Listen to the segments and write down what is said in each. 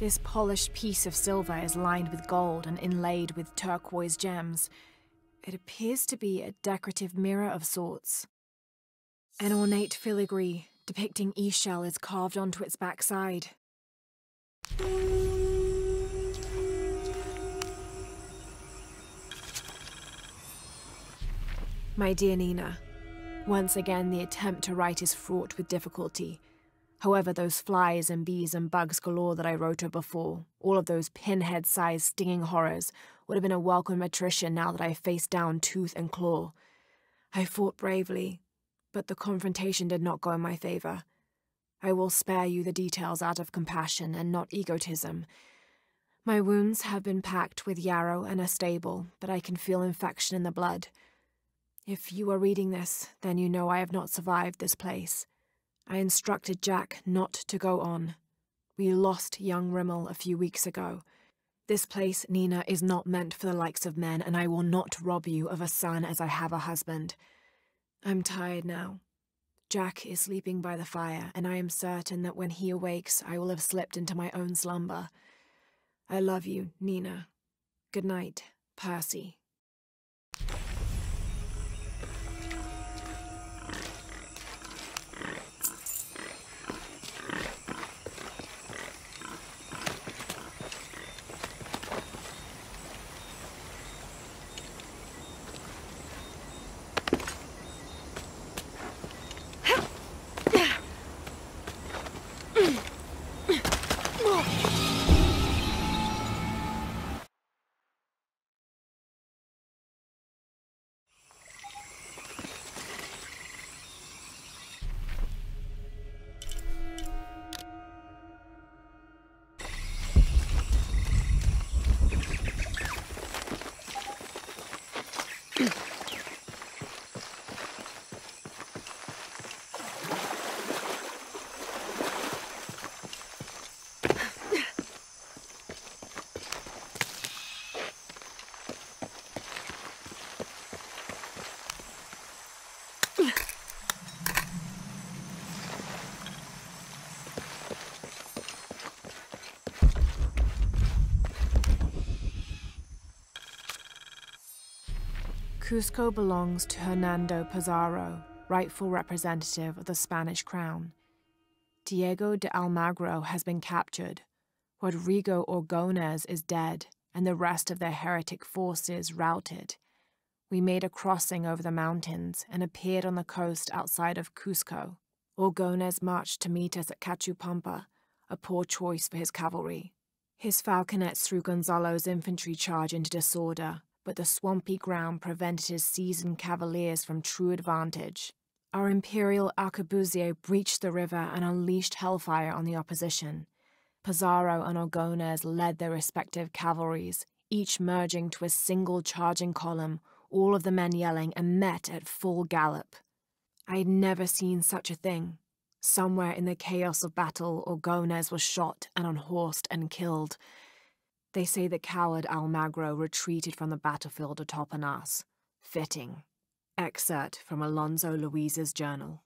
This polished piece of silver is lined with gold and inlaid with turquoise gems. It appears to be a decorative mirror of sorts. An ornate filigree depicting Ix Chel is carved onto its backside. My dear Nina, once again the attempt to write is fraught with difficulty. However, those flies and bees and bugs galore that I wrote of before, all of those pinhead sized stinging horrors, would have been a welcome attrition now that I faced down tooth and claw. I fought bravely, but the confrontation did not go in my favor. I will spare you the details out of compassion and not egotism. My wounds have been packed with yarrow and are stable, but I can feel infection in the blood. If you are reading this, then you know I have not survived this place. I instructed Jack not to go on. We lost young Rimell a few weeks ago. This place, Nina, is not meant for the likes of men, and I will not rob you of a son as I have a husband. I'm tired now. Jack is sleeping by the fire, and I am certain that when he awakes, I will have slipped into my own slumber. I love you, Nina. Good night, Percy. Cusco belongs to Hernando Pizarro, rightful representative of the Spanish crown. Diego de Almagro has been captured. Rodrigo Orgóñez is dead, and the rest of their heretic forces routed. We made a crossing over the mountains and appeared on the coast outside of Cusco. Orgóñez marched to meet us at Cachupampa, a poor choice for his cavalry. His falconets threw Gonzalo's infantry charge into disorder, but the swampy ground prevented his seasoned cavaliers from true advantage. Our imperial arquebusier breached the river and unleashed hellfire on the opposition. Pizarro and Orgóñez led their respective cavalries, each merging to a single charging column, all of the men yelling, and met at full gallop. I had never seen such a thing. Somewhere in the chaos of battle, Orgóñez was shot and unhorsed and killed, they say the coward Almagro retreated from the battlefield atop an ass. Fitting. Excerpt from Alonso Luiz's journal.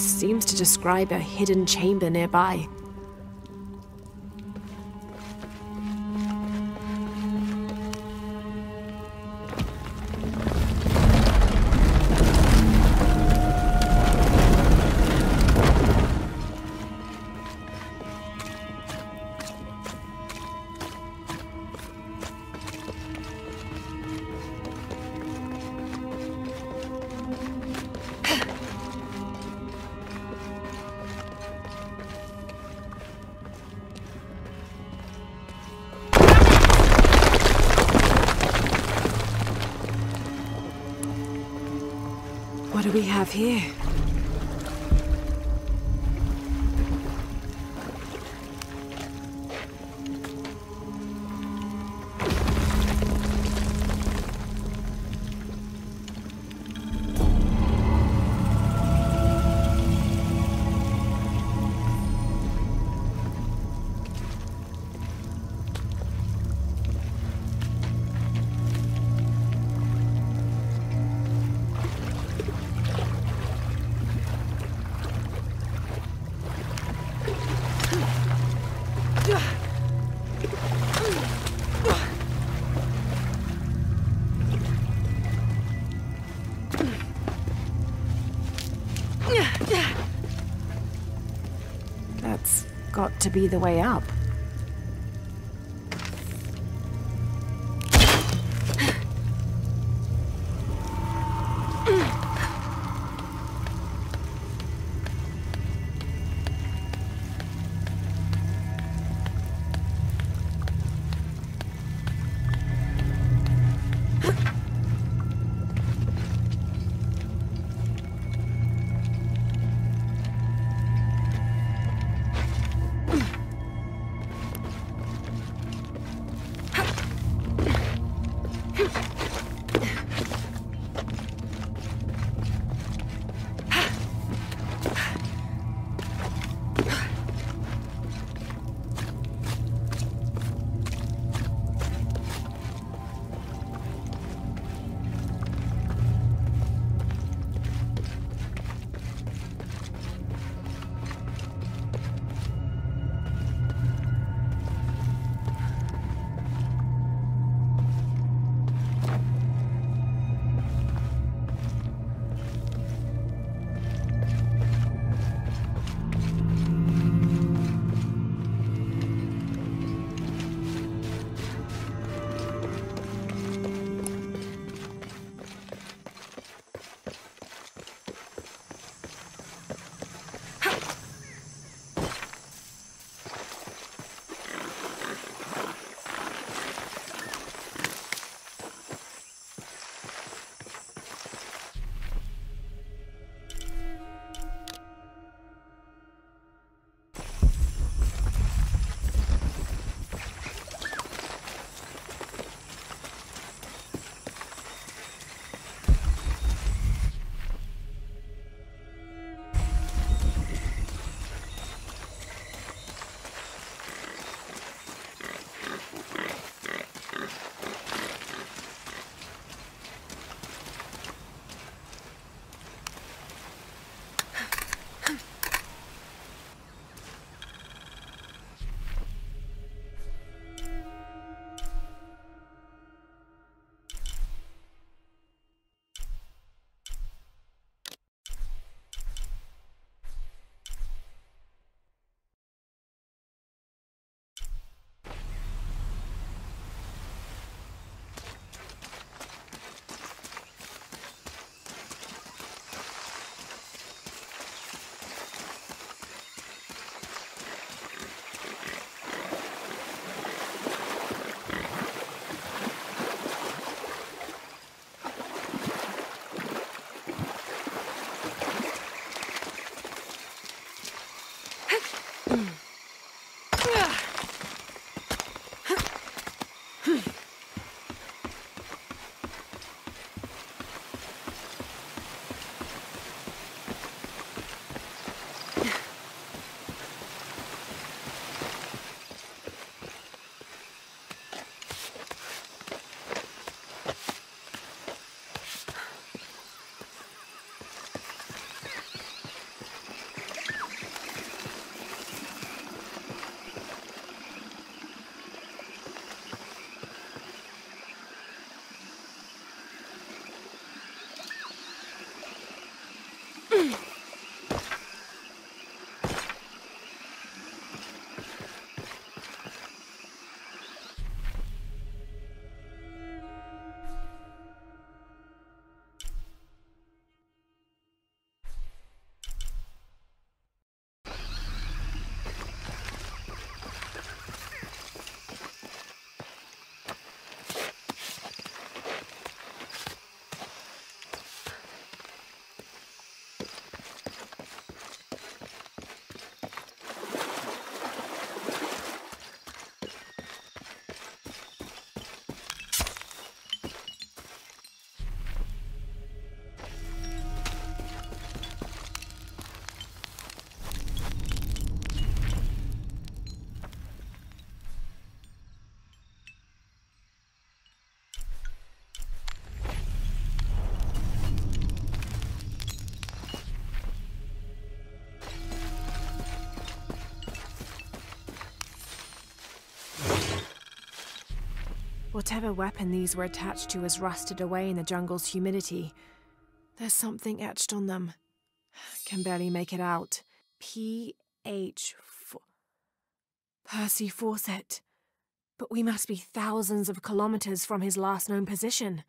Seems to describe a hidden chamber nearby. Got to be the way up. Whatever weapon these were attached to has rusted away in the jungle's humidity. There's something etched on them. Can barely make it out. P H. Percy Fawcett. But we must be thousands of kilometers from his last known position.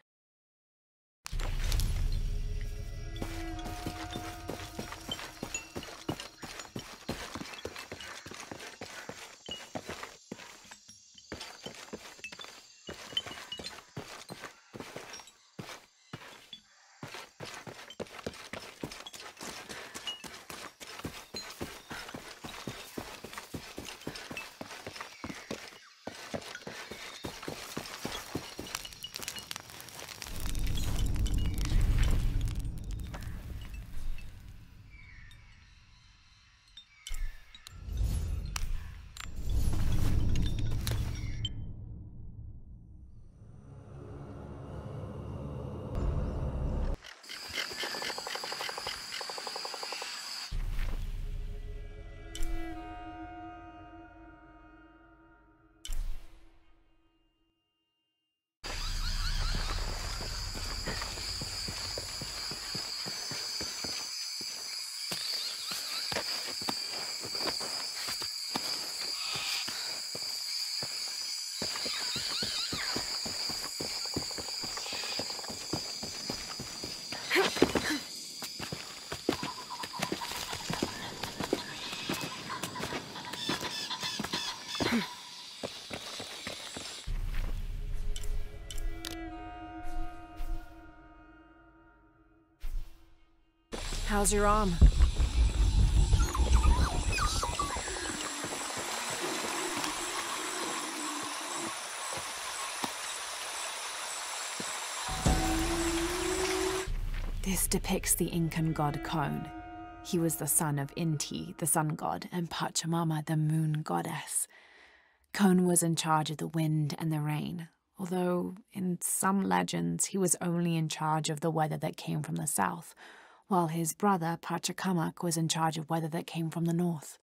How's your arm? This depicts the Incan god Kon. He was the son of Inti, the sun god, and Pachamama, the moon goddess. Kon was in charge of the wind and the rain, although in some legends he was only in charge of the weather that came from the south, while his brother Pachacamac was in charge of weather that came from the north.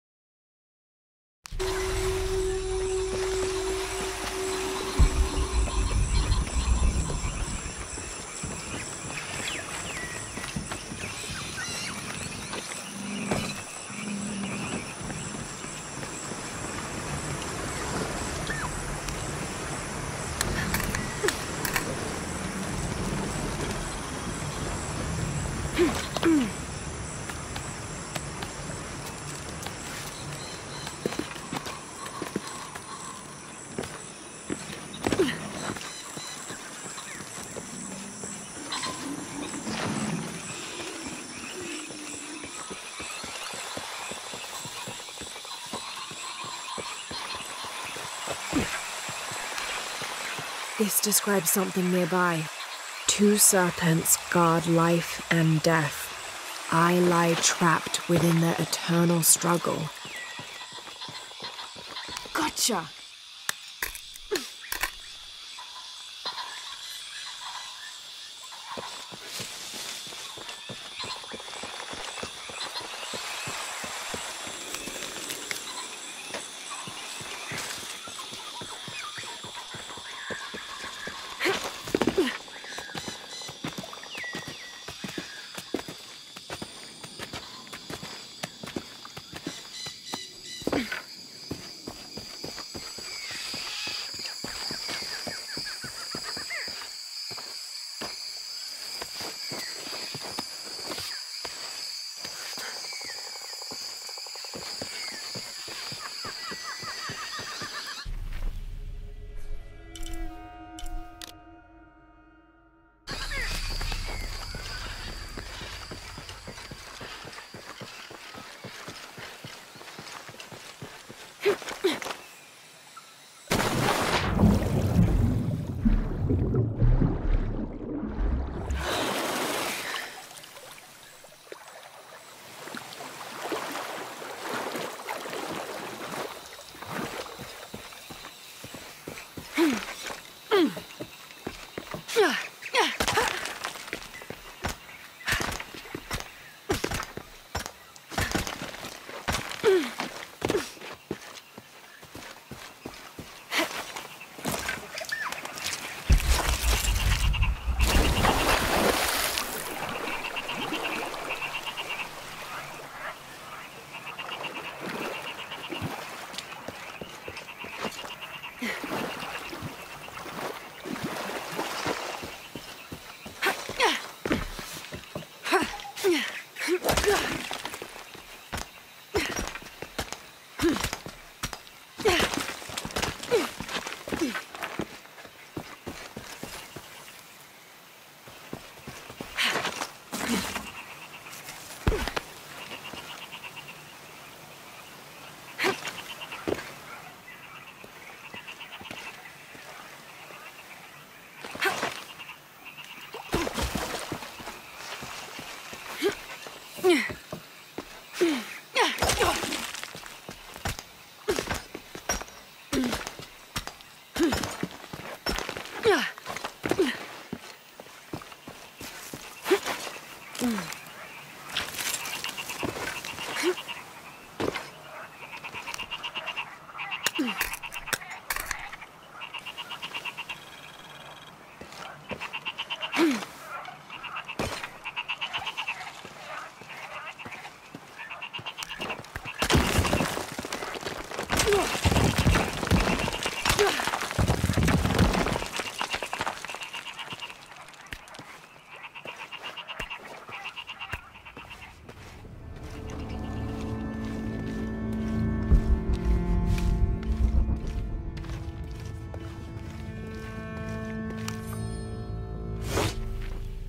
This describes something nearby. Two serpents guard life and death. I lie trapped within their eternal struggle. Gotcha!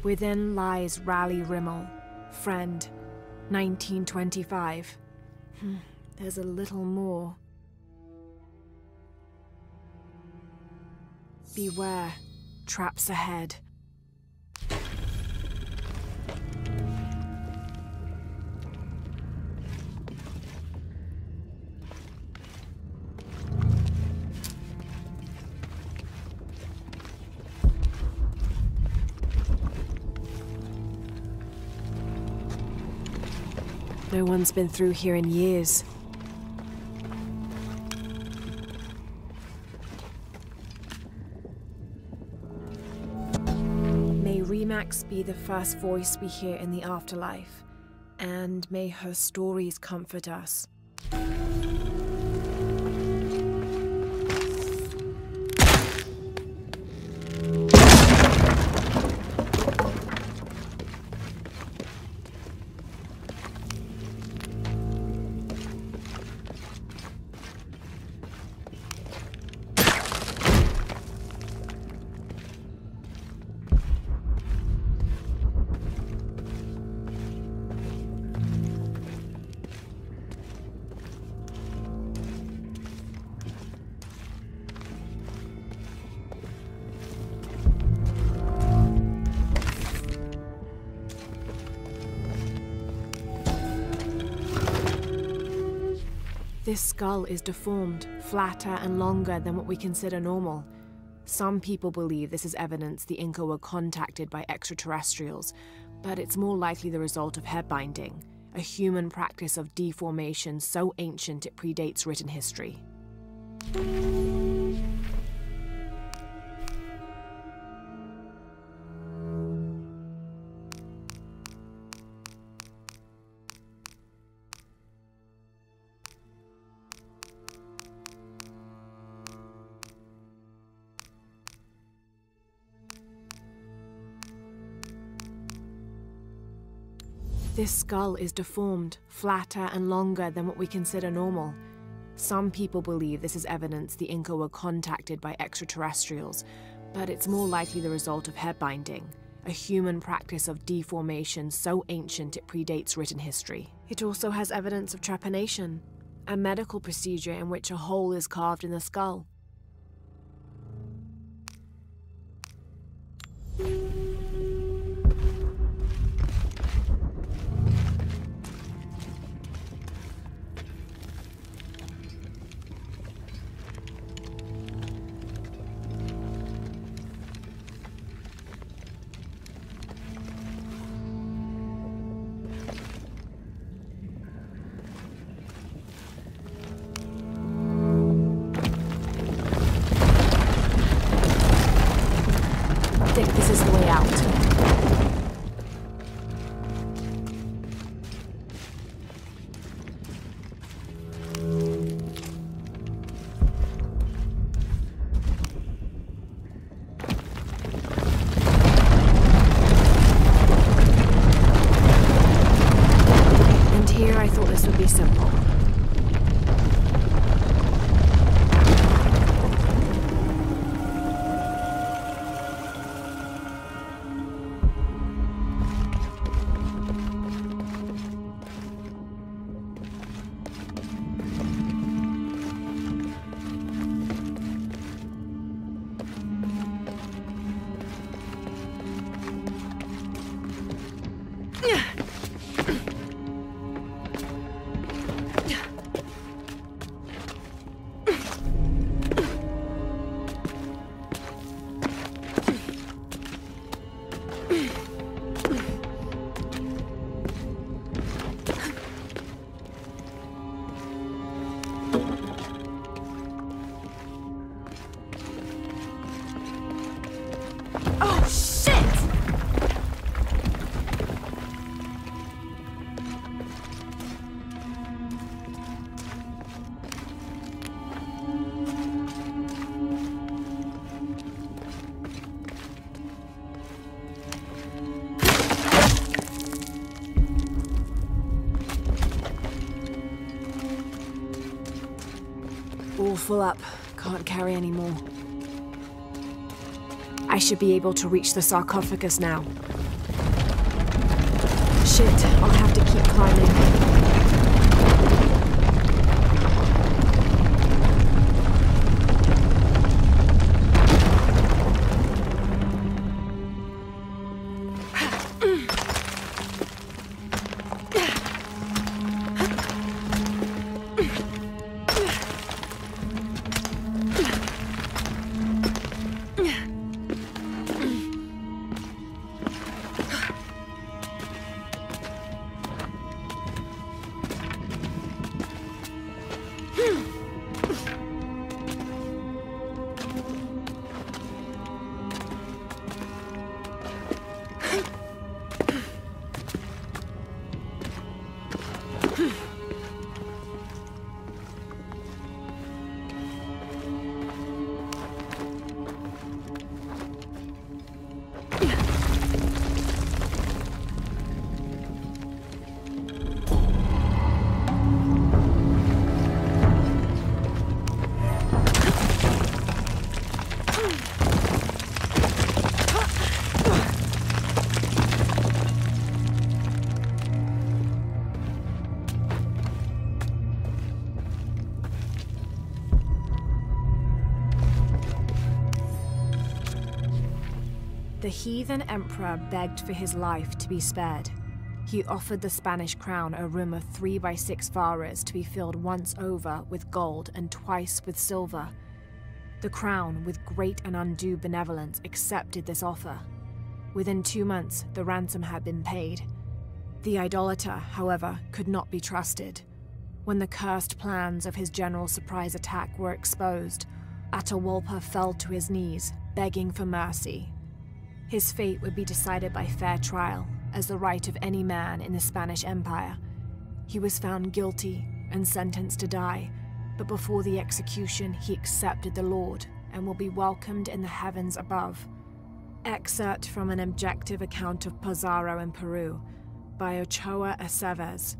Within lies Raleigh Rimell, friend, 1925. Hmm, there's a little more. Beware, traps ahead. One's been through here in years. May Remax be the first voice we hear in the afterlife, and may her stories comfort us. This skull is deformed, flatter and longer than what we consider normal. Some people believe this is evidence the Inca were contacted by extraterrestrials, but it's more likely the result of head binding, a human practice of deformation so ancient it predates written history. This skull is deformed, flatter and longer than what we consider normal. Some people believe this is evidence the Inca were contacted by extraterrestrials, but it's more likely the result of head binding, a human practice of deformation so ancient it predates written history. It also has evidence of trepanation, a medical procedure in which a hole is carved in the skull. full up. Can't carry any more. I should be able to reach the sarcophagus now. Shit, I'll have to keep climbing. The heathen emperor begged for his life to be spared. He offered the Spanish crown a room of three by six varas to be filled once over with gold and twice with silver. The crown, with great and undue benevolence, accepted this offer. Within two months, the ransom had been paid. The idolater, however, could not be trusted. When the cursed plans of his general surprise attack were exposed, Atahualpa fell to his knees, begging for mercy. His fate would be decided by fair trial, as the right of any man in the Spanish Empire. He was found guilty and sentenced to die, but before the execution, he accepted the Lord and will be welcomed in the heavens above. Excerpt from an objective account of Pizarro in Peru by Ochoa Aceves.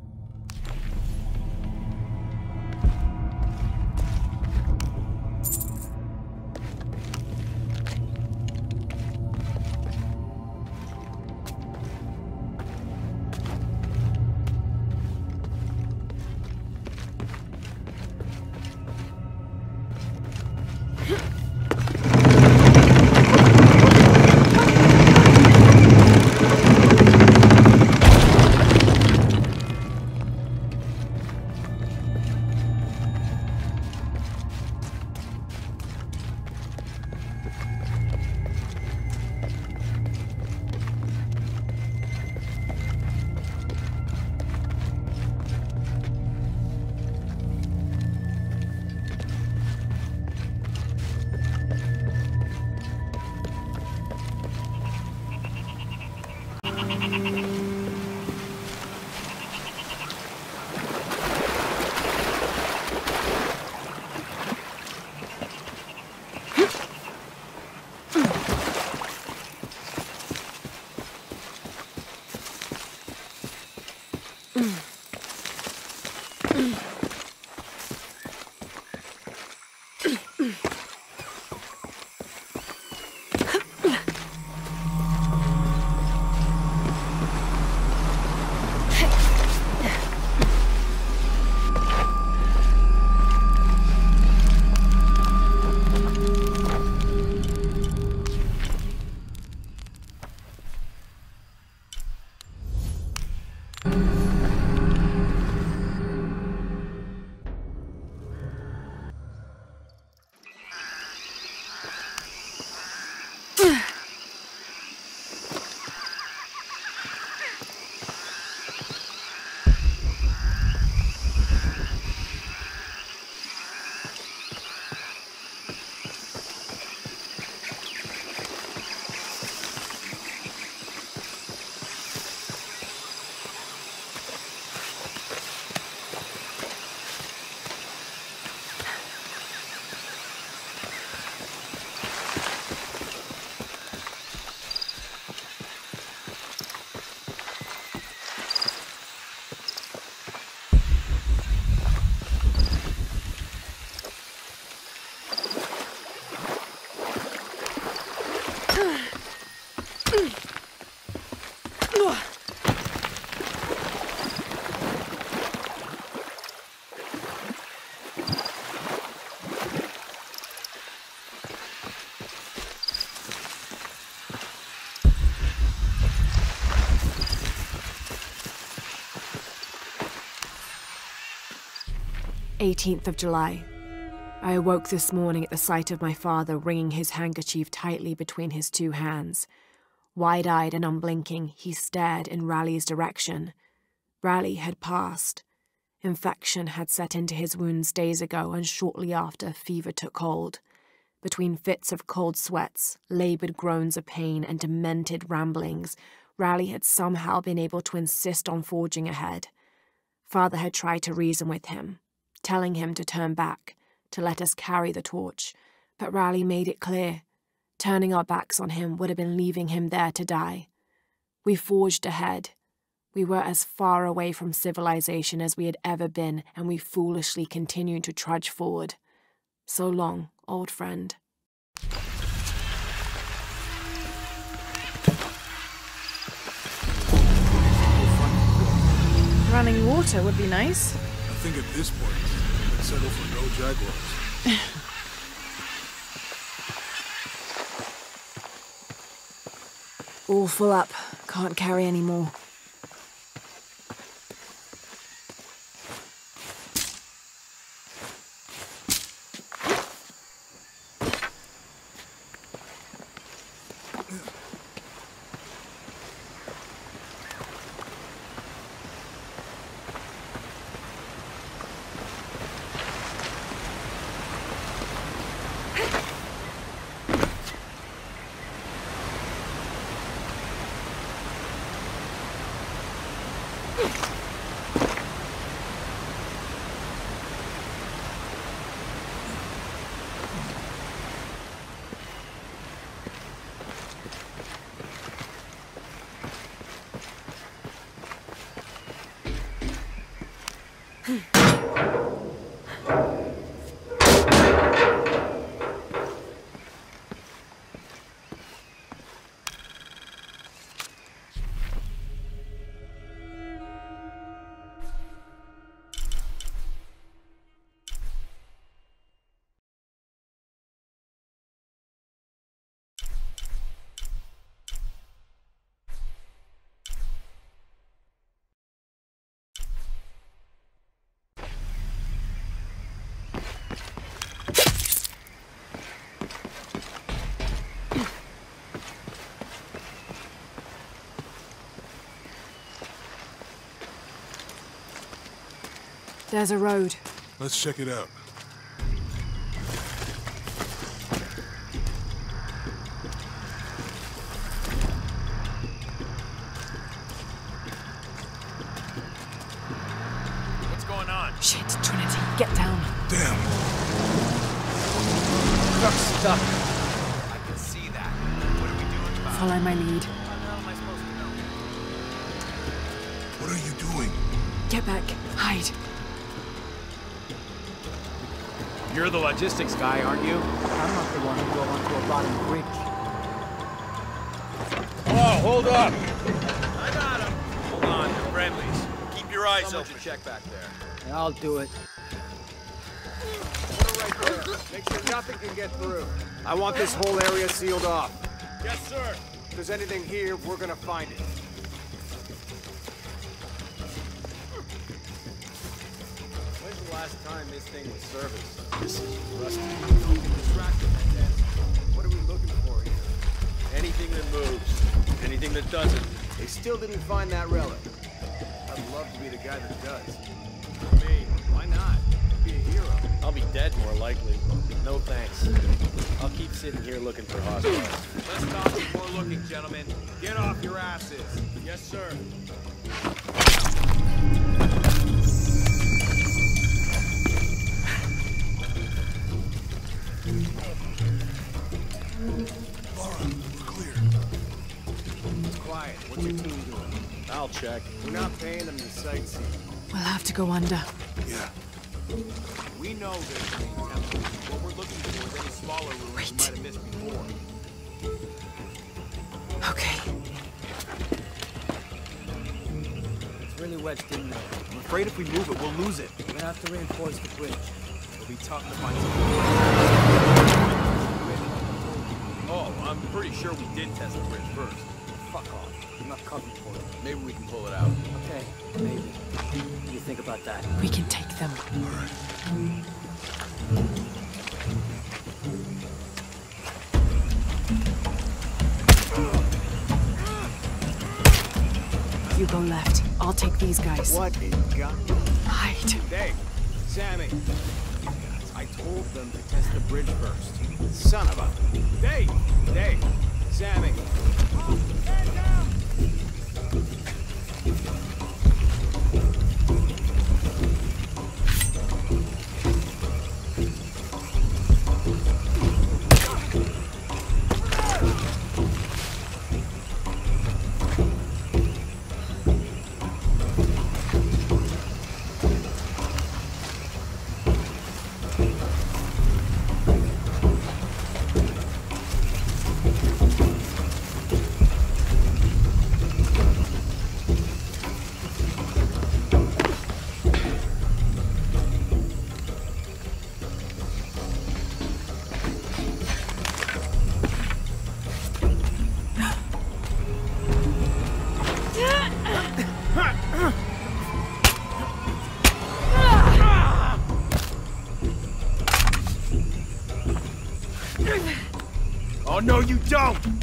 18th of July. I awoke this morning at the sight of my father wringing his handkerchief tightly between his two hands. Wide eyed and unblinking, he stared in Raleigh's direction. Raleigh had passed. Infection had set into his wounds days ago, and shortly after, fever took hold. Between fits of cold sweats, laboured groans of pain, and demented ramblings, Raleigh had somehow been able to insist on forging ahead. Father had tried to reason with him, telling him to turn back, to let us carry the torch, but Raleigh made it clear. Turning our backs on him would have been leaving him there to die. We forged ahead. We were as far away from civilization as we had ever been, and we foolishly continued to trudge forward. So long, old friend. Running water would be nice. Think at this point, I'd settle for no jaguars. All full up. Can't carry any more. There's a road. Let's check it out. What's going on? Shit, Trinity, get down. Damn. Truck's stuck. I can see that. What are we doing about it? Follow my lead. How the hell am I supposed to know? What are you doing? Get back. Hide. You're the logistics guy, aren't you? I'm not the one who drove onto a rotting bridge. Oh, hold up! I got him. Hold on, they're friendlies. Keep your eyes open. check back there. Yeah, I'll do it. right there. Make sure nothing can get through. I want this whole area sealed off. Yes, sir. If there's anything here, we're gonna find it. This thing was service. This is rusty. Don't get distracted. What are we looking for here? Anything that moves. Anything that doesn't. They still didn't find that relic. I'd love to be the guy that does. Me? Why not? Be a hero. I'll be dead more likely. No thanks. I'll keep sitting here looking for hostiles. Less talking, more looking, gentlemen. Get off your asses. Yes, sir. Check. We're not paying them to sightsee. We'll have to go under. Yeah. We know there's a temple. What we're looking for is any smaller ruins we might have missed before. Okay. It's really wedged in there. I'm afraid if we move it, we'll lose it. We're gonna have to reinforce the bridge. It'll be tough to find something. Oh, I'm pretty sure we did test the bridge first. Fuck off. I'm not covering for it. Maybe we can pull it out. Okay, maybe. What do you think about that? We can take them. All right. You go left. I'll take these guys. What in God? Hide. Dave, Sammy. I told them to test the bridge first. Son of a. Dave! Dave! Sammy! Don't!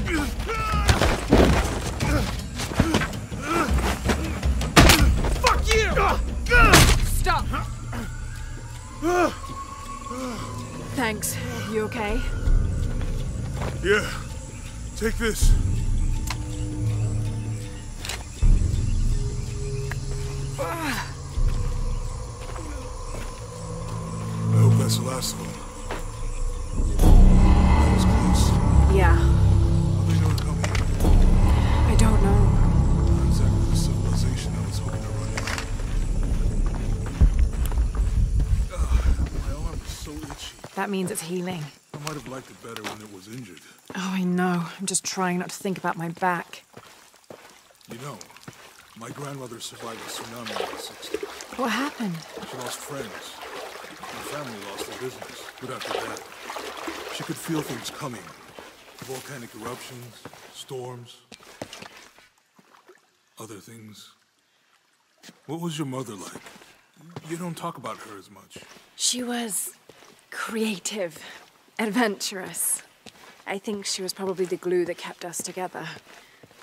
It's healing. I might have liked it better when it was injured. Oh, I know. I'm just trying not to think about my back. You know, my grandmother survived a tsunami in the 60s. What happened? She lost friends. My family lost their business. But after that, she could feel things coming. Volcanic eruptions, storms, other things. What was your mother like? You don't talk about her as much. She was creative, adventurous. I think she was probably the glue that kept us together.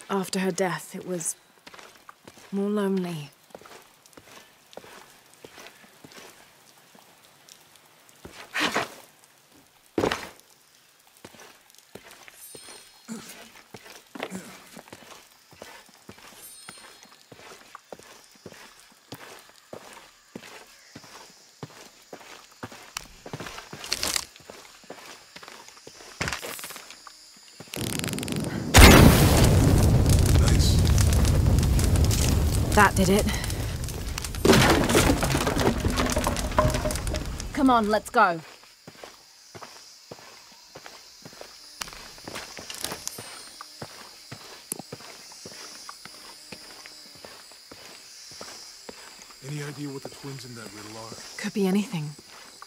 After her death, it was more lonely. Nice. That did it. Come on, let's go. Any idea what the twins in that riddle are? Could be anything.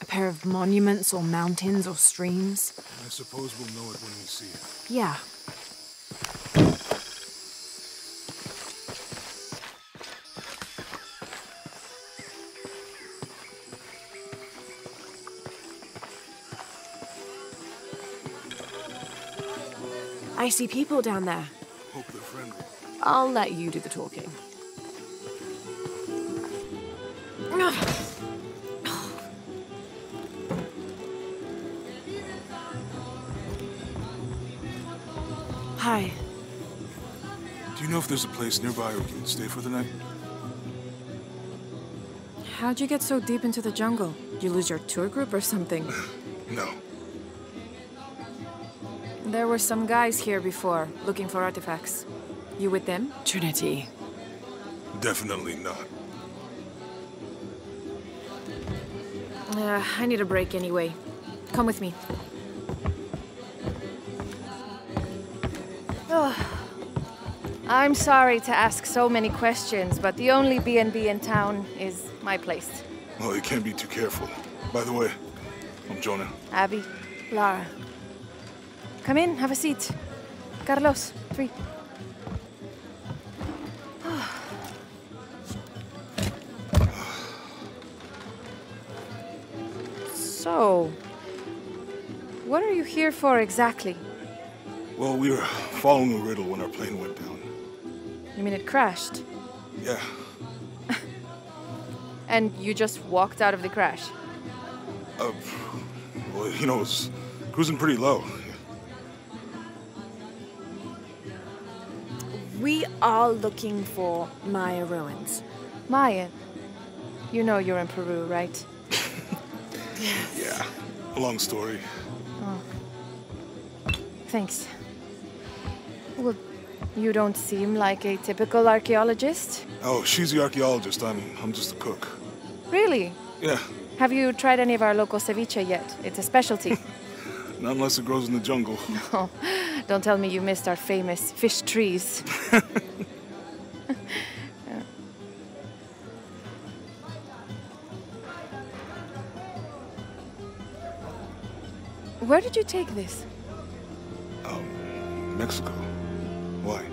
A pair of monuments or mountains or streams. I suppose we'll know it when we see it. Yeah. I see people down there. Hope they're friendly. I'll let you do the talking. Hi. Do you know if there's a place nearby where we can stay for the night? How'd you get so deep into the jungle? You lose your tour group or something? No. There were some guys here before, looking for artifacts. You with them? Trinity. Definitely not. Uh, I need a break anyway. Come with me. Oh. I'm sorry to ask so many questions, but the only B&B in town is my place. Well, you can't be too careful. By the way, I'm Jonah. Abby, Lara. Come in, have a seat. Carlos, three. so, what are you here for exactly? Well, we were following a riddle when our plane went down. You mean it crashed? Yeah. and you just walked out of the crash? Uh, well, you know, it's cruising pretty low. We are looking for Maya ruins. Maya, you know you're in Peru, right? yes. Yeah. A long story. Oh. Thanks. Well, you don't seem like a typical archaeologist. Oh, she's the archaeologist. I'm, I'm just a cook. Really? Yeah, Have you tried any of our local ceviche yet? It's a specialty. not unless it grows in the jungle. oh, don't tell me you missed our famous fish trees. Yeah. Where did you take this? Oh, Mexico. Why?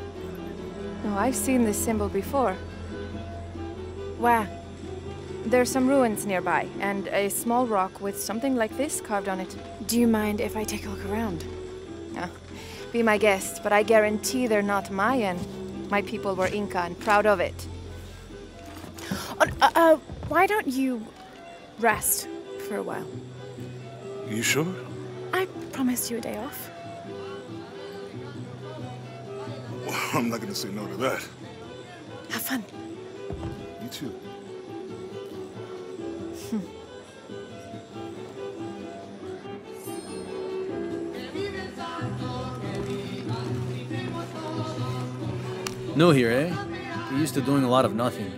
Oh, I've seen this symbol before. Where? There's some ruins nearby, and a small rock with something like this carved on it. Do you mind if I take a look around? Be my guest, but I guarantee they're not Mayan. My people were Inca and proud of it. Uh, uh, uh, why don't you rest for a while? You sure? I promised you a day off. Well, I'm not gonna say no to that. Have fun. You too. New here, eh? You're used to doing a lot of nothing.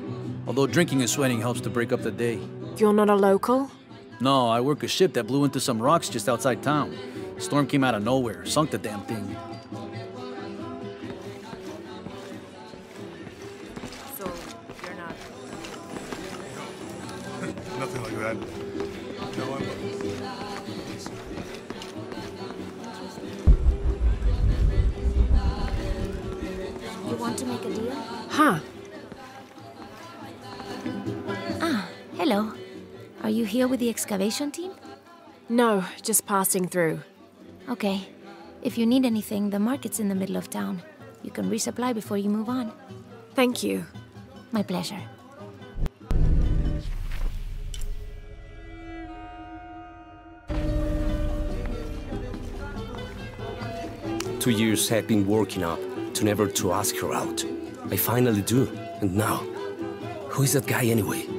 Although drinking and sweating helps to break up the day. You're not a local? No, I work a ship that blew into some rocks just outside town. Storm came out of nowhere, sunk the damn thing. With the excavation team? No, just passing through. Okay. If you need anything, the market's in the middle of town. You can resupply before you move on. Thank you. My pleasure. Two years I've been working up to never to ask her out. I finally do, and now, who is that guy anyway?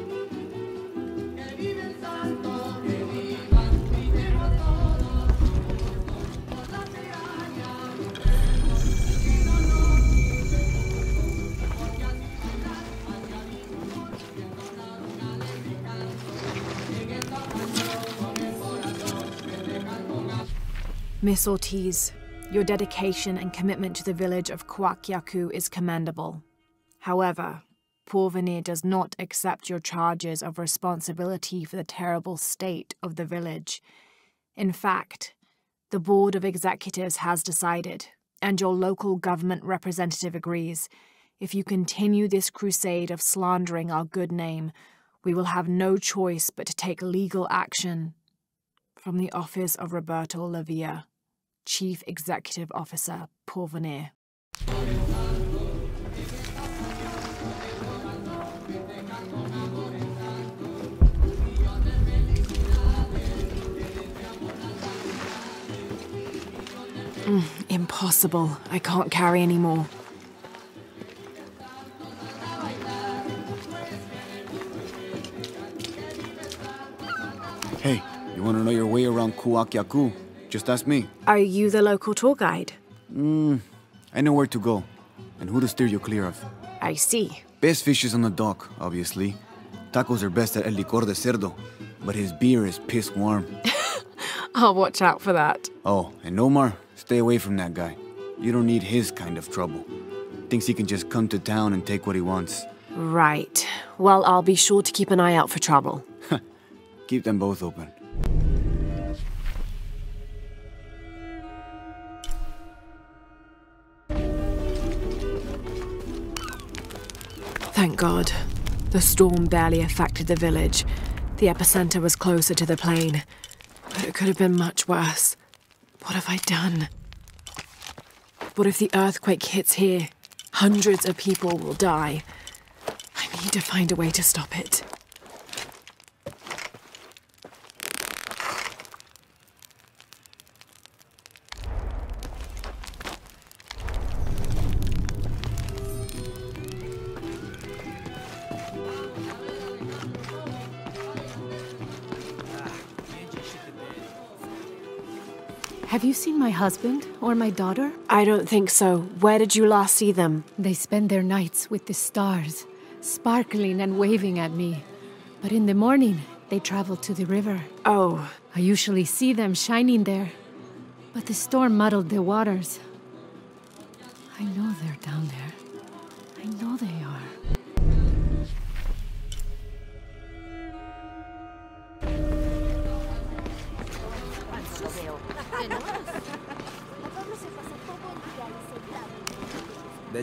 Miss Ortiz, your dedication and commitment to the village of Kuwaq Yaku is commendable. However, Porvenir does not accept your charges of responsibility for the terrible state of the village. In fact, the Board of Executives has decided, and your local government representative agrees, if you continue this crusade of slandering our good name, we will have no choice but to take legal action. From the office of Roberto Lavia, Chief Executive Officer, Porvenir. Mm, impossible. I can't carry any more. Hey, you want to know your way around Kuwaq Yaku? Just ask me. Are you the local tour guide? Hmm, I know where to go and who to steer you clear of. I see. Best fish is on the dock, obviously. Tacos are best at El Licor de Cerdo, but his beer is piss warm. I'll watch out for that. Oh, and Omar, stay away from that guy. You don't need his kind of trouble. Thinks he can just come to town and take what he wants. Right. Well, I'll be sure to keep an eye out for trouble. Keep them both open. Thank God. The storm barely affected the village. The epicenter was closer to the plain. But it could have been much worse. What have I done? What if the earthquake hits here? Hundreds of people will die. I need to find a way to stop it. Have you seen my husband or my daughter? I don't think so. Where did you last see them? They spend their nights with the stars, sparkling and waving at me. But in the morning, they travel to the river. Oh. I usually see them shining there. But the storm muddled the waters. I know they're down there.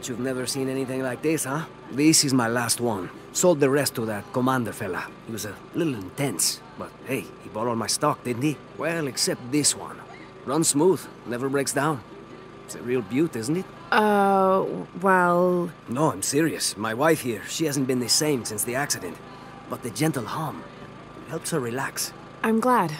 Bet you've never seen anything like this, huh? This is my last one. Sold the rest to that commander fella. He was a little intense, but hey, he bought all my stock, didn't he? Well, except this one. Runs smooth, never breaks down. It's a real beaut, isn't it? Uh, well... No, I'm serious. My wife here, she hasn't been the same since the accident. But the gentle hum helps her relax. I'm glad.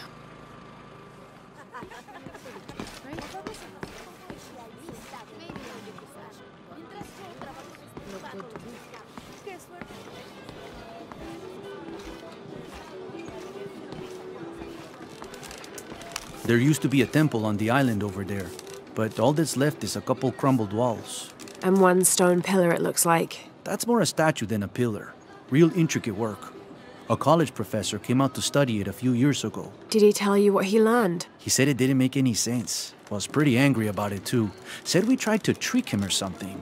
There used to be a temple on the island over there, but all that's left is a couple crumbled walls. And one stone pillar, it looks like. That's more a statue than a pillar. Real intricate work. A college professor came out to study it a few years ago. Did he tell you what he learned? He said it didn't make any sense. Was pretty angry about it too. Said we tried to trick him or something.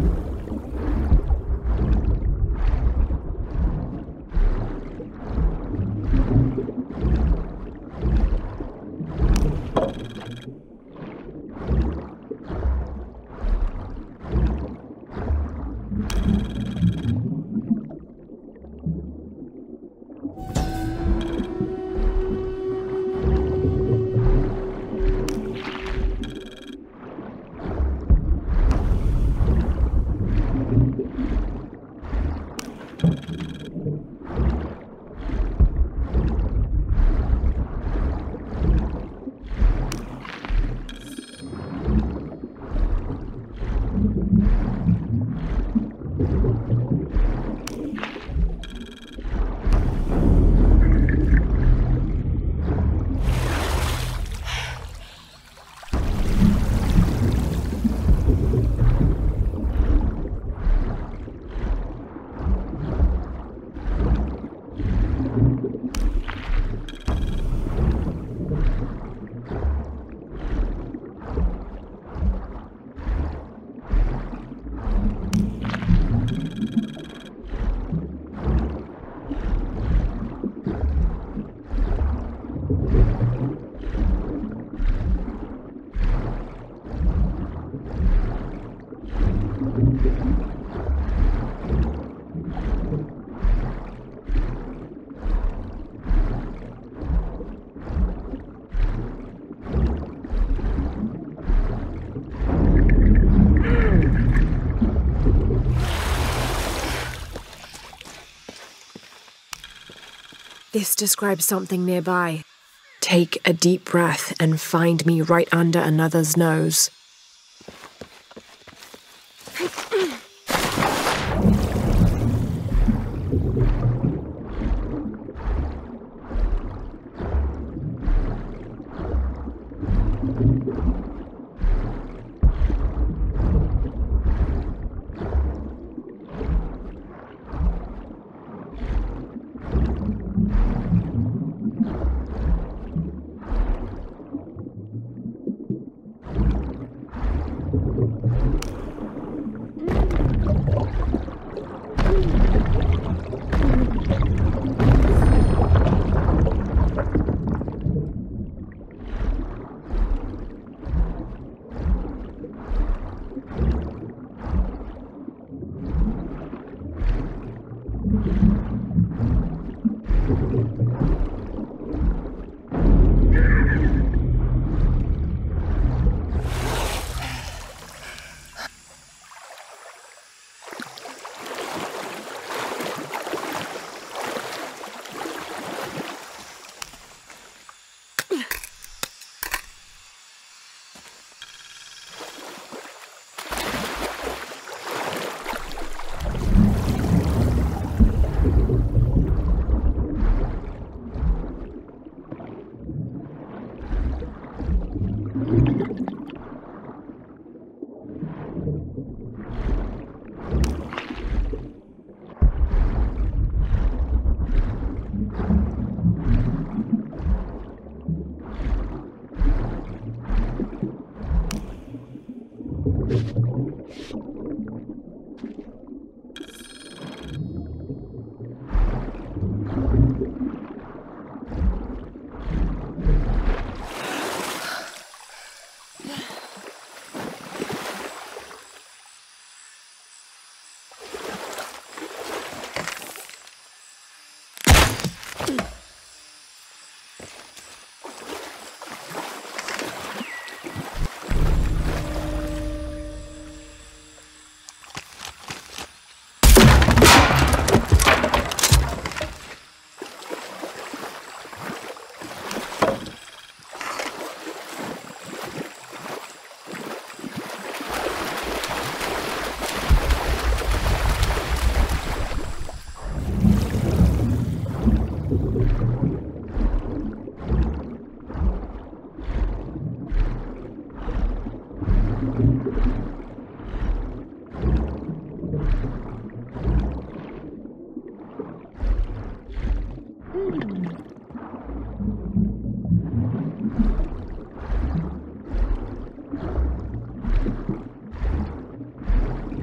This describes something nearby. Take a deep breath and find me right under another's nose.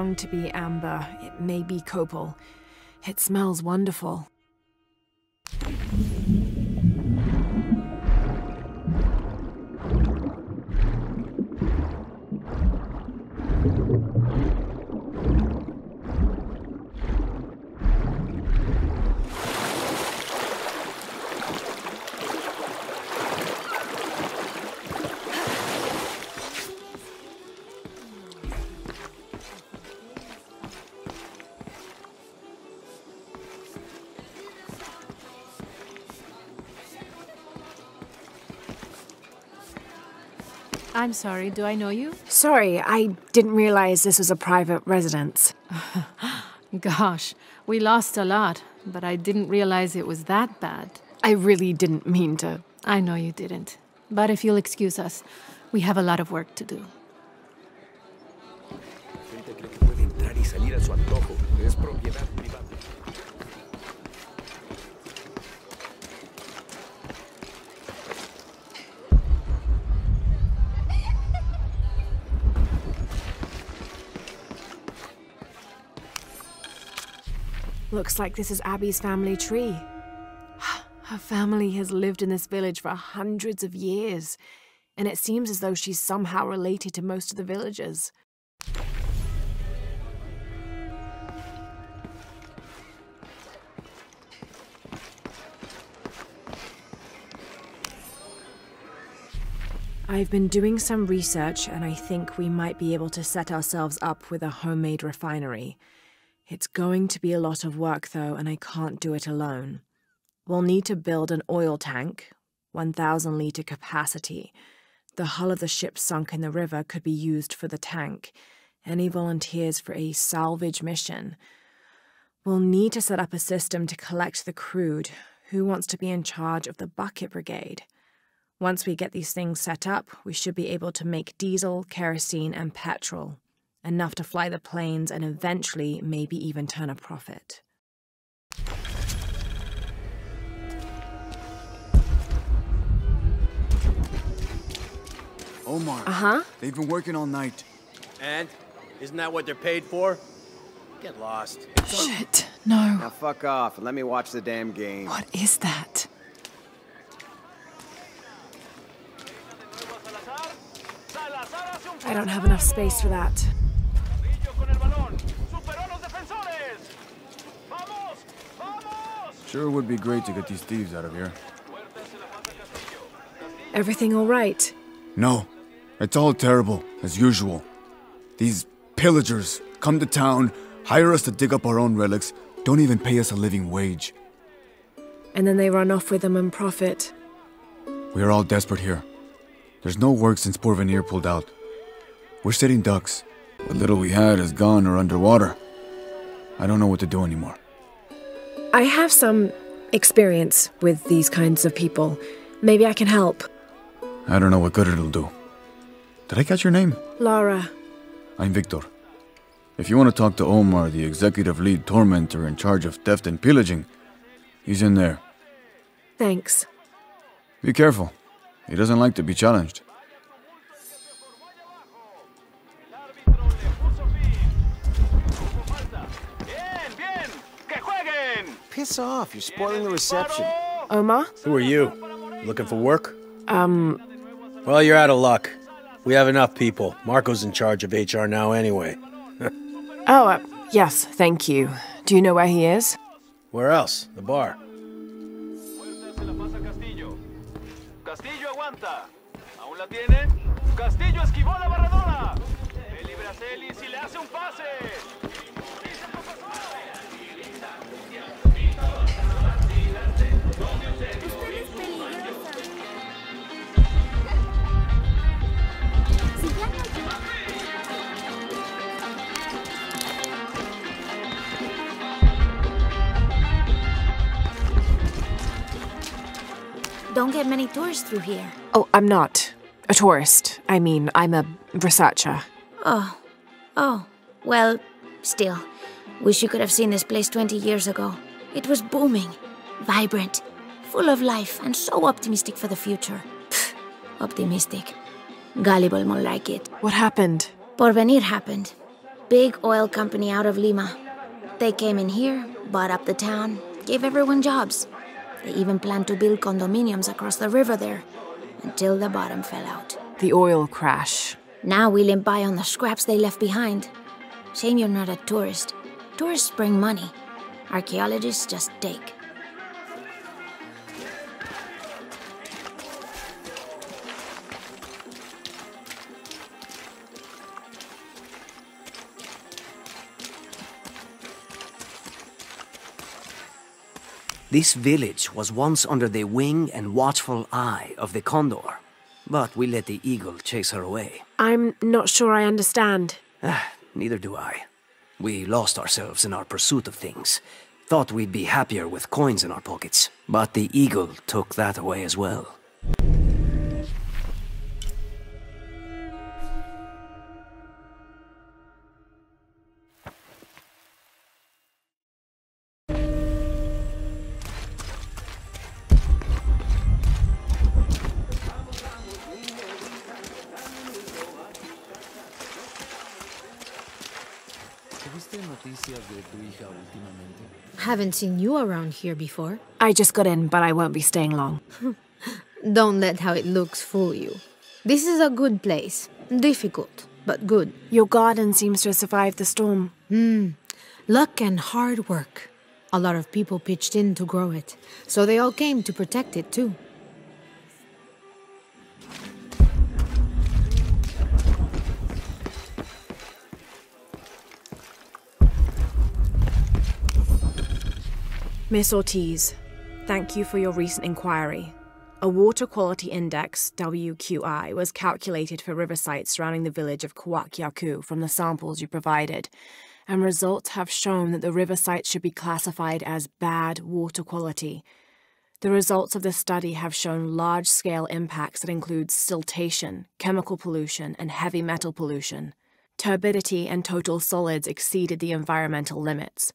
to be amber. It may be copal. It smells wonderful. I'm sorry, do I know you? Sorry, I didn't realize this was a private residence. Gosh, we lost a lot, but I didn't realize it was that bad. I really didn't mean to. I know you didn't. But if you'll excuse us, we have a lot of work to do. Looks like this is Abby's family tree. Her family has lived in this village for hundreds of years, and it seems as though she's somehow related to most of the villagers. I've been doing some research, and I think we might be able to set ourselves up with a homemade refinery. It's going to be a lot of work, though, and I can't do it alone. We'll need to build an oil tank, 1,000 litre capacity. The hull of the ship sunk in the river could be used for the tank. Any volunteers for a salvage mission? We'll need to set up a system to collect the crude. Who wants to be in charge of the bucket brigade? Once we get these things set up, we should be able to make diesel, kerosene, and petrol. Enough to fly the planes and eventually maybe even turn a profit. Omar. Uh-huh. They've been working all night. And? Isn't that what they're paid for? Get lost. Shit, no. Now fuck off and let me watch the damn game. What is that? I don't have enough space for that. Sure would be great to get these thieves out of here. Everything all right? No, it's all terrible, as usual. These pillagers come to town, hire us to dig up our own relics, don't even pay us a living wage. And then they run off with them and profit. We are all desperate here. There's no work since poor Porvenir pulled out. We're sitting ducks. What little we had is gone or underwater. I don't know what to do anymore. I have some experience with these kinds of people. Maybe I can help. I don't know what good it'll do. Did I catch your name? Lara. I'm Victor. If you want to talk to Omar, the executive lead tormentor in charge of theft and pillaging, he's in there. Thanks. Be careful. He doesn't like to be challenged. Piss off, you're spoiling the reception. Omar? Who are you? Looking for work? Um. Well, you're out of luck. We have enough people. Marco's in charge of HR now anyway. oh, uh, yes, thank you. Do you know where he is? Where else? The bar. Castillo aguanta. ¿Aún la tiene? Castillo esquivó la barradora. Ve Celis y le hace un pase. Don't get many tourists through here. Oh, I'm not a tourist. I mean, I'm a researcher. Oh. Oh. Well, still. Wish you could have seen this place 20 years ago. It was booming, vibrant, full of life, and so optimistic for the future. Pfft, optimistic. Gullible more like it. What happened? Porvenir happened. Big oil company out of Lima. They came in here, bought up the town, gave everyone jobs. They even planned to build condominiums across the river there, until the bottom fell out. The oil crash. Now we limp by on the scraps they left behind. Shame you're not a tourist. Tourists bring money. Archaeologists just take. This village was once under the wing and watchful eye of the condor, but we let the eagle chase her away. I'm not sure I understand. Ah, neither do I. We lost ourselves in our pursuit of things. Thought we'd be happier with coins in our pockets, but the eagle took that away as well. Haven't seen you around here before. I just got in, but I won't be staying long. Don't let how it looks fool you. This is a good place. Difficult, but good. Your garden seems to have survived the storm. Hmm. Luck and hard work. A lot of people pitched in to grow it, so they all came to protect it too. Miss Ortiz, thank you for your recent inquiry. A water quality index, WQI, was calculated for river sites surrounding the village of Kuwaq Yaku from the samples you provided, and results have shown that the river sites should be classified as bad water quality. The results of the study have shown large scale impacts that include siltation, chemical pollution, and heavy metal pollution. Turbidity and total solids exceeded the environmental limits.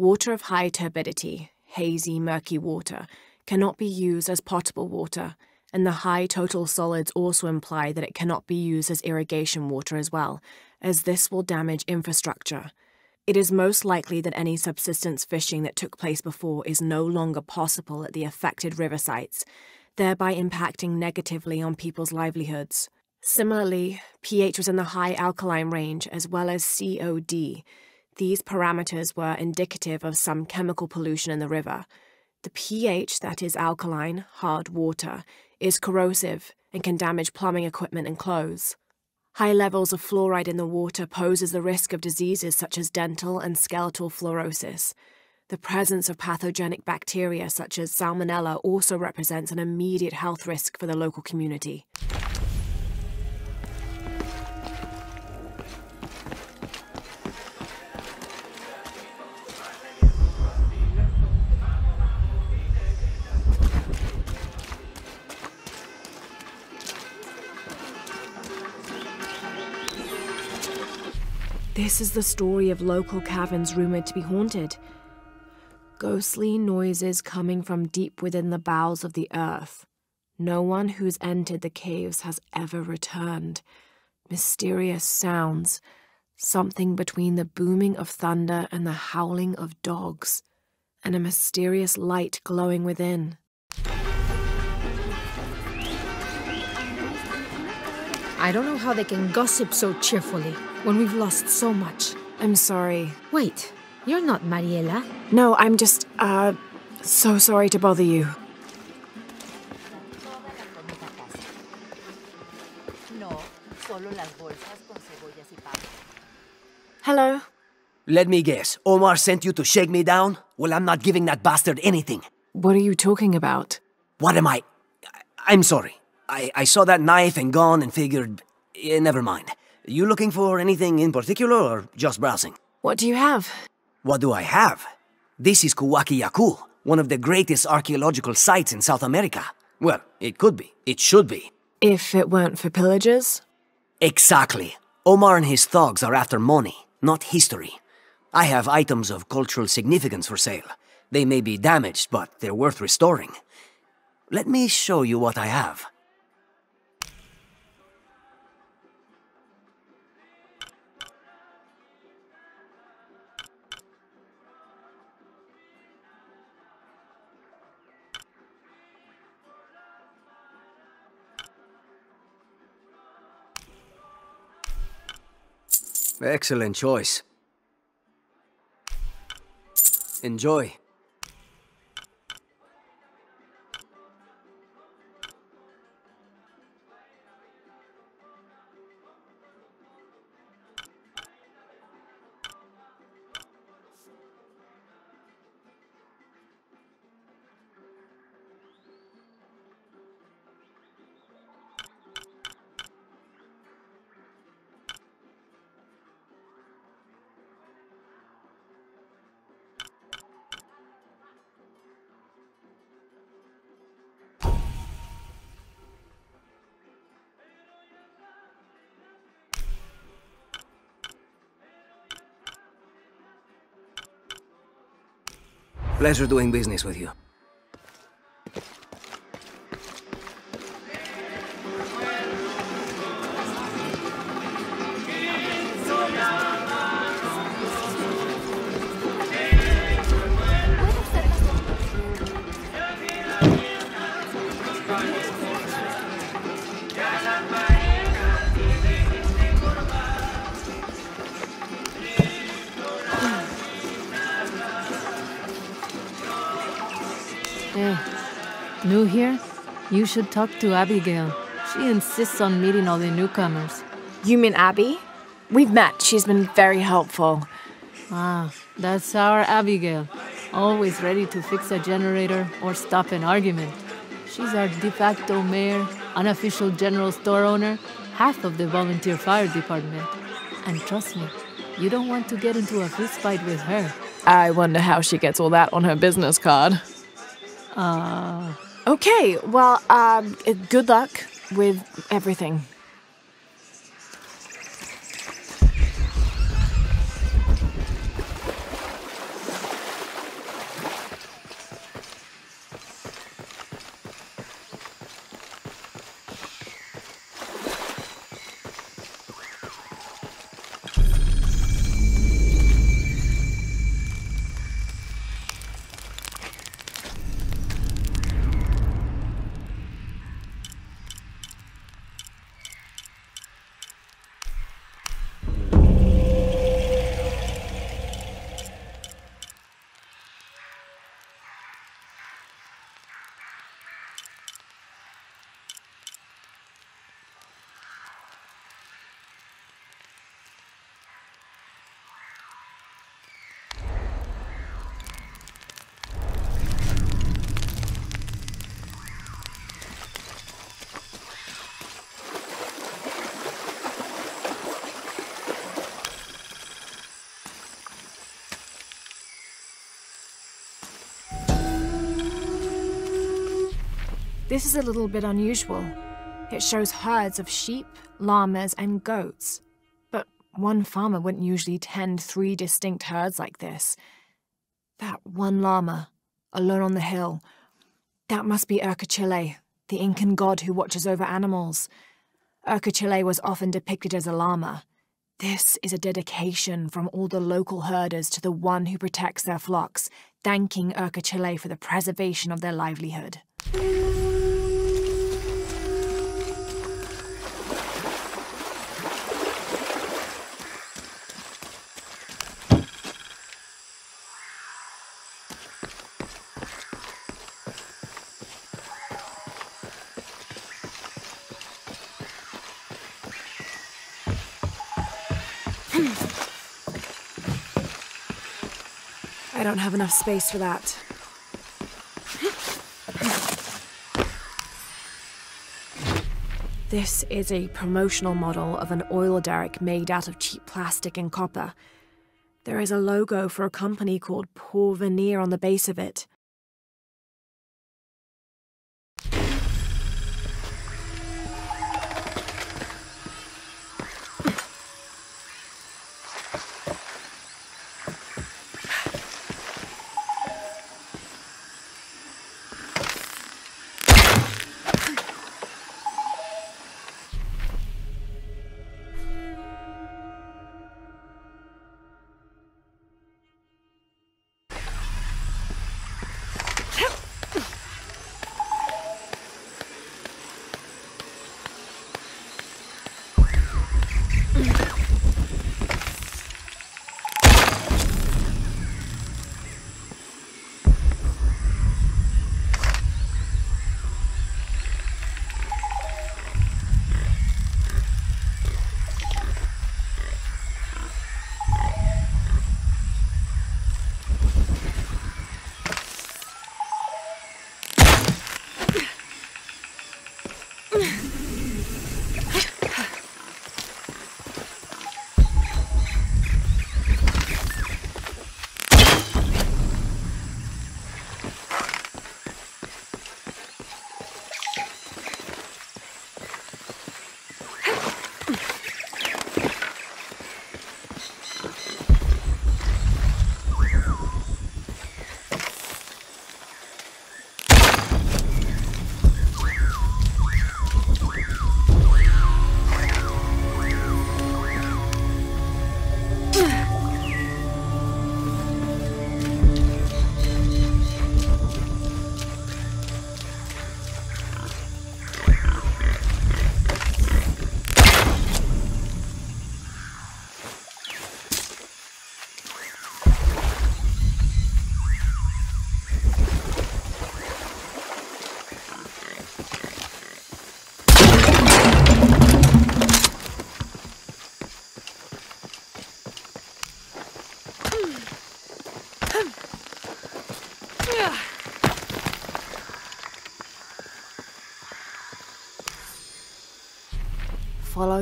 Water of high turbidity, hazy, murky water, cannot be used as potable water, and the high total solids also imply that it cannot be used as irrigation water as well, as this will damage infrastructure. It is most likely that any subsistence fishing that took place before is no longer possible at the affected river sites, thereby impacting negatively on people's livelihoods. Similarly, pH was in the high alkaline range as well as COD. These parameters were indicative of some chemical pollution in the river. The pH that is alkaline, hard water, is corrosive and can damage plumbing equipment and clothes. High levels of fluoride in the water poses the risk of diseases such as dental and skeletal fluorosis. The presence of pathogenic bacteria such as salmonella also represents an immediate health risk for the local community. This is the story of local caverns rumored to be haunted. Ghostly noises coming from deep within the bowels of the earth. No one who's entered the caves has ever returned. Mysterious sounds, something between the booming of thunder and the howling of dogs, and a mysterious light glowing within. I don't know how they can gossip so cheerfully when we've lost so much. I'm sorry. Wait, you're not Mariela. No, I'm just, uh, so sorry to bother you. Hello? Let me guess. Omar sent you to shake me down? Well, I'm not giving that bastard anything. What are you talking about? What am I? I'm sorry. I, I saw that knife and gun and figured. Eh, never mind. You looking for anything in particular or just browsing? What do you have? What do I have? This is Kuwaq Yaku, one of the greatest archaeological sites in South America. Well, it could be. It should be. If it weren't for pillagers? Exactly. Omar and his thugs are after money, not history. I have items of cultural significance for sale. They may be damaged, but they're worth restoring. Let me show you what I have. Excellent choice. Enjoy. Pleasure doing business with you. Should talk to Abigail. She insists on meeting all the newcomers. You mean Abby? We've met. She's been very helpful. Ah, that's our Abigail. Always ready to fix a generator or stop an argument. She's our de facto mayor, unofficial general store owner, half of the volunteer fire department. And trust me, you don't want to get into a fistfight with her. I wonder how she gets all that on her business card. Uh, Okay, well, um, good luck with everything. This is a little bit unusual. It shows herds of sheep, llamas, and goats. But one farmer wouldn't usually tend three distinct herds like this. That one llama, alone on the hill, that must be Urcuchillay, the Incan god who watches over animals. Urcuchillay was often depicted as a llama. This is a dedication from all the local herders to the one who protects their flocks, thanking Urcuchillay for the preservation of their livelihood. I don't have enough space for that. This is a promotional model of an oil derrick made out of cheap plastic and copper. There is a logo for a company called Porvenir on the base of it.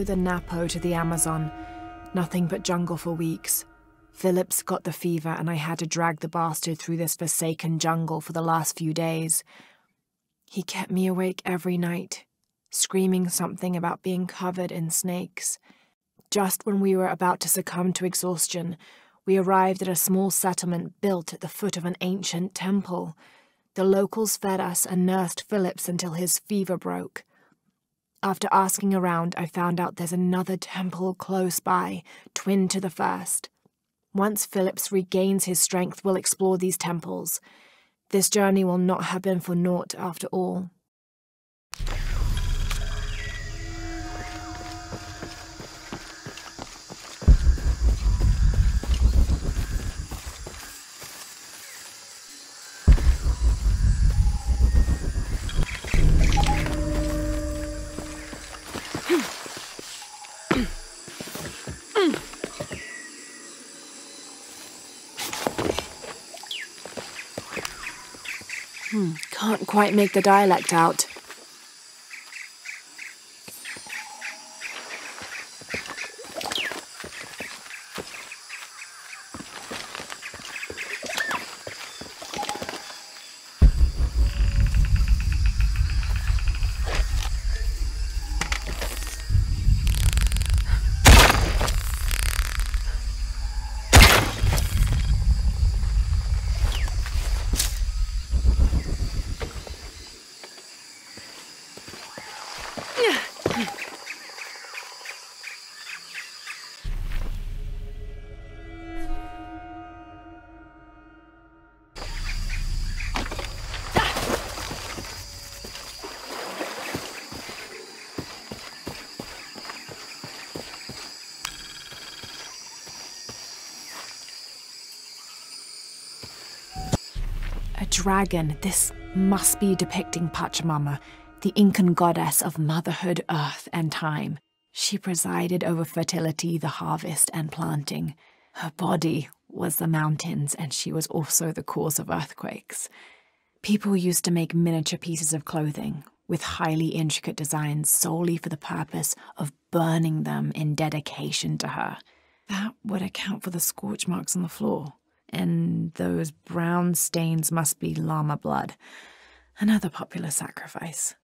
The Napo to the Amazon. Nothing but jungle for weeks. Phillips got the fever, and I had to drag the bastard through this forsaken jungle for the last few days. He kept me awake every night, screaming something about being covered in snakes. Just when we were about to succumb to exhaustion, we arrived at a small settlement built at the foot of an ancient temple. The locals fed us and nursed Phillips until his fever broke. After asking around, I found out there's another temple close by, twin to the first. Once Phillips regains his strength, we'll explore these temples. This journey will not have been for naught after all. Quite make the dialect out. Dragon. This must be depicting Pachamama, the Incan goddess of motherhood, earth, and time. She presided over fertility, the harvest, and planting. Her body was the mountains, and she was also the cause of earthquakes. People used to make miniature pieces of clothing with highly intricate designs solely for the purpose of burning them in dedication to her. That would account for the scorch marks on the floor. And those brown stains must be llama blood, another popular sacrifice.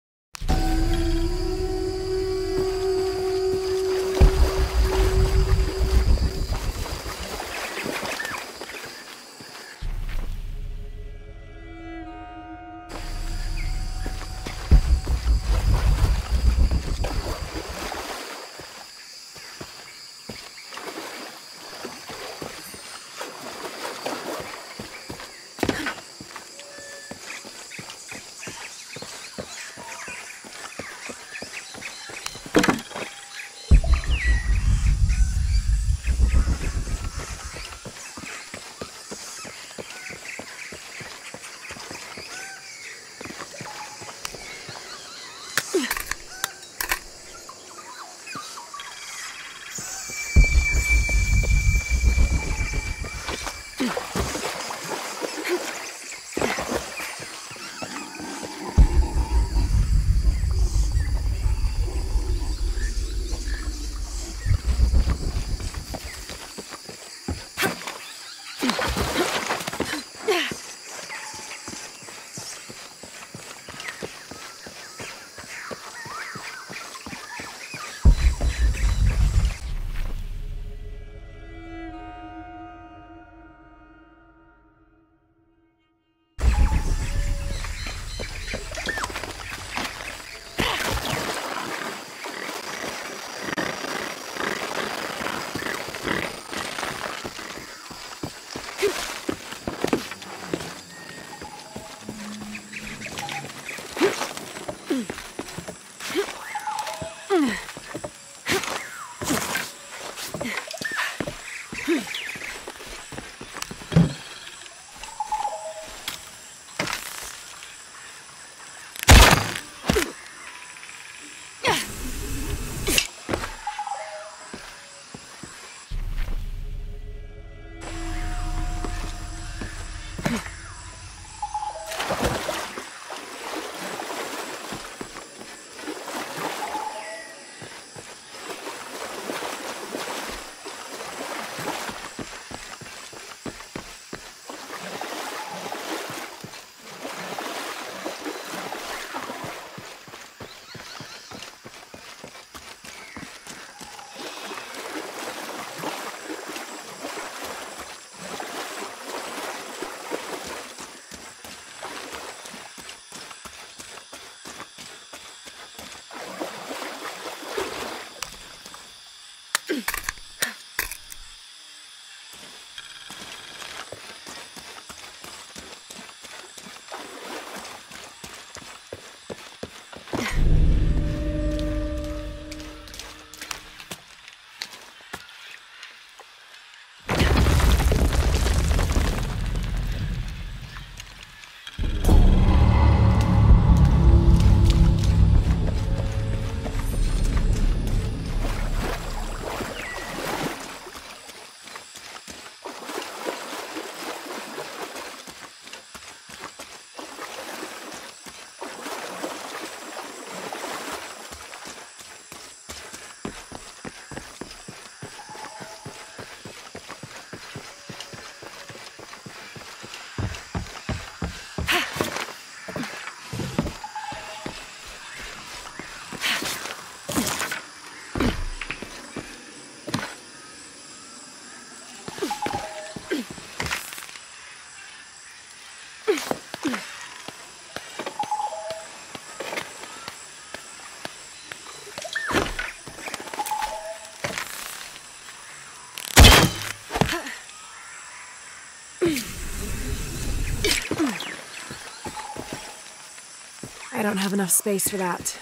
Don't have enough space for that.